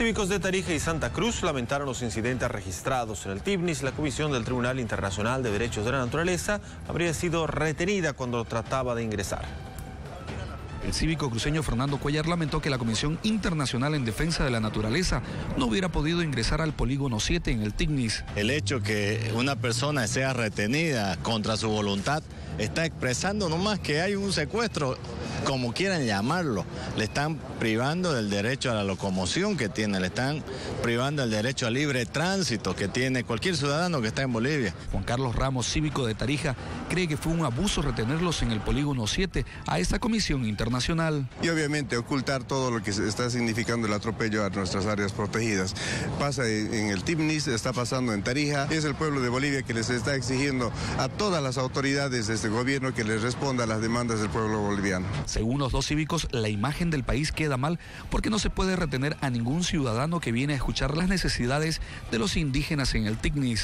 Cívicos de Tarija y Santa Cruz lamentaron los incidentes registrados en el TIBNIS. La Comisión del Tribunal Internacional de Derechos de la Naturaleza habría sido retenida cuando trataba de ingresar. El cívico cruceño Fernando Cuellar lamentó que la Comisión Internacional en Defensa de la Naturaleza no hubiera podido ingresar al polígono 7 en el TIGNIS. El hecho que una persona sea retenida contra su voluntad está expresando nomás que hay un secuestro como quieran llamarlo, le están privando del derecho a la locomoción que tiene, le están privando del derecho al libre tránsito que tiene cualquier ciudadano que está en Bolivia. Juan Carlos Ramos, cívico de Tarija, cree que fue un abuso retenerlos en el polígono 7 a esta comisión internacional. Y obviamente ocultar todo lo que está significando el atropello a nuestras áreas protegidas. Pasa en el TIMNIS, está pasando en Tarija, es el pueblo de Bolivia que les está exigiendo a todas las autoridades de este gobierno que les responda a las demandas del pueblo boliviano. Según los dos cívicos, la imagen del país queda mal porque no se puede retener a ningún ciudadano que viene a escuchar las necesidades de los indígenas en el TICNIS.